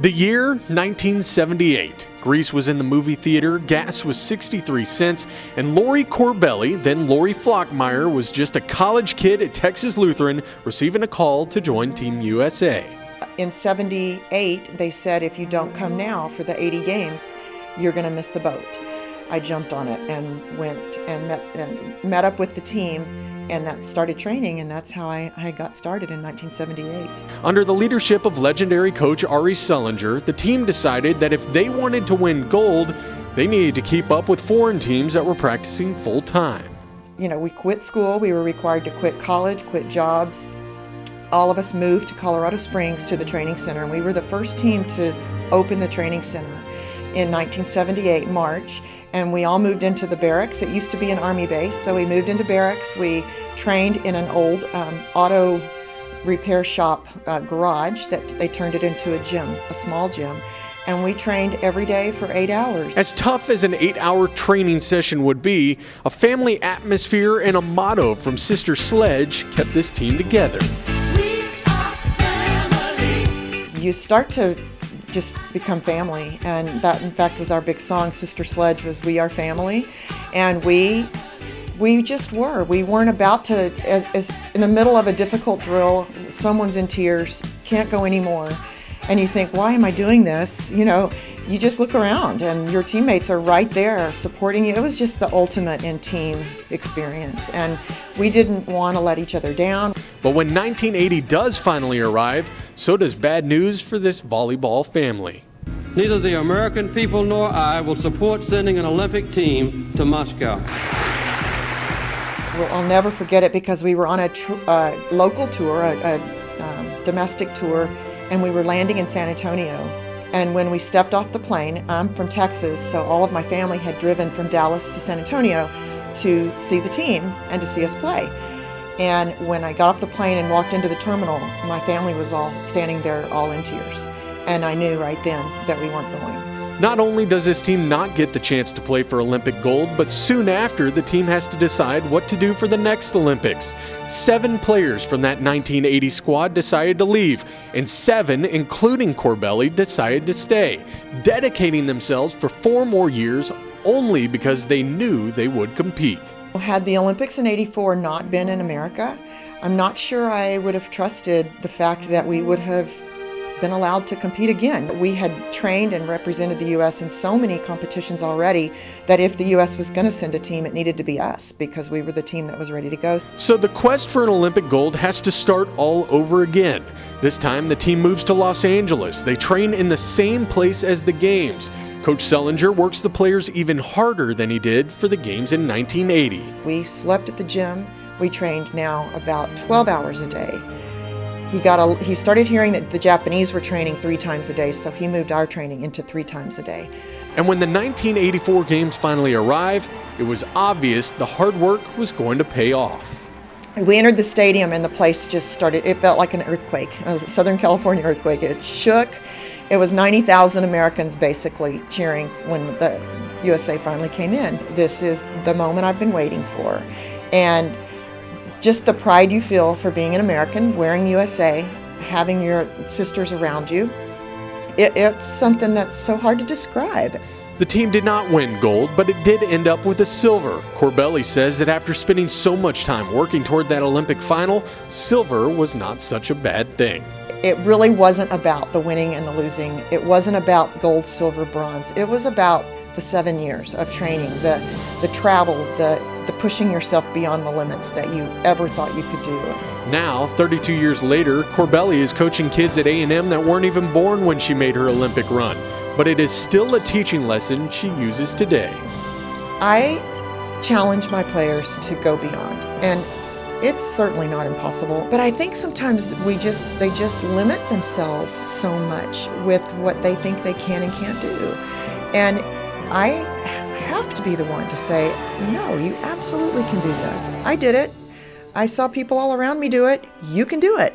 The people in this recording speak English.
The year 1978. Grease was in the movie theater, gas was 63 cents, and Laurie Corbelli, then Laurie Flachmeier, was just a college kid at Texas Lutheran receiving a call to join Team USA. In 78, they said if you don't come now for the 80 games, you're going to miss the boat. I jumped on it and went and met, and met up with the team and that started training, and that's how I, I, got started in 1978. Under the leadership of legendary coach Arie Selinger, the team decided that if they wanted to win gold, they needed to keep up with foreign teams that were practicing full time. You know, we quit school, we were required to quit college, quit jobs. All of us moved to Colorado Springs to the training center, and we were the first team to open the training center in 1978, March and we all moved into the barracks. It used to be an army base, so we moved into barracks. We trained in an old um, auto repair shop uh, garage that they turned it into a gym, a small gym. And we trained every day for eight hours. As tough as an eight hour training session would be, a family atmosphere and a motto from Sister Sledge kept this team together. You start to just become family. And that, in fact, was our big song. Sister Sledge was "We Are Family," and we we just were. We weren't about to. As, as in the middle of a difficult drill, someone's in tears, can't go anymore, and you think, "Why am I doing this?" You know, you just look around and your teammates are right there supporting you. It was just the ultimate in team experience, and we didn't want to let each other down. But when 1980 does finally arrive, so does bad news for this volleyball family. Neither the American people nor I will support sending an Olympic team to Moscow. Well, I'll never forget it because we were on a tr- uh, local tour, a, a um, domestic tour, and we were landing in San Antonio. And when we stepped off the plane, I'm from Texas, so all of my family had driven from Dallas to San Antonio to see the team and to see us play. And when I got off the plane and walked into the terminal, my family was all standing there, all in tears. And I knew right then that we weren't going. Not only does this team not get the chance to play for Olympic gold, but soon after, the team has to decide what to do for the next Olympics. Seven players from that 1980 squad decided to leave, and seven, including Corbelli, decided to stay, dedicating themselves for four more years only because they knew they would compete. Had the Olympics in 84 not been in America, I'm not sure I would have trusted the fact that we would have been allowed to compete again. We had trained and represented the U.S. in so many competitions already that if the U.S. was going to send a team, it needed to be us because we were the team that was ready to go. So the quest for an Olympic gold has to start all over again. This time, the team moves to Los Angeles. They train in the same place as the Games. Coach Selinger works the players even harder than he did for the games in 1980. We slept at the gym. We trained now about 12 hours a day. He got a, he started hearing that the Japanese were training three times a day, so he moved our training into three times a day. And when the 1984 games finally arrived, it was obvious the hard work was going to pay off. We entered the stadium and the place just started, it felt like an earthquake, a Southern California earthquake. It shook, it was 90,000 Americans basically cheering when the USA finally came in. This is the moment I've been waiting for. And just the pride you feel for being an American, wearing USA, having your sisters around you, it, it's something that's so hard to describe. The team did not win gold, but it did end up with a silver. Corbelli says that after spending so much time working toward that Olympic final, silver was not such a bad thing. It really wasn't about the winning and the losing. It wasn't about gold, silver, bronze. It was about the seven years of training, the, the travel, the, the pushing yourself beyond the limits that you ever thought you could do. Now, 32 years later, Corbelli is coaching kids at A&M that weren't even born when she made her Olympic run. But it is still a teaching lesson she uses today. I challenge my players to go beyond. And it's certainly not impossible, but I think sometimes we just they just limit themselves so much with what they think they can and can't do. And I have to be the one to say, "No, you absolutely can do this. I did it. I saw people all around me do it. You can do it."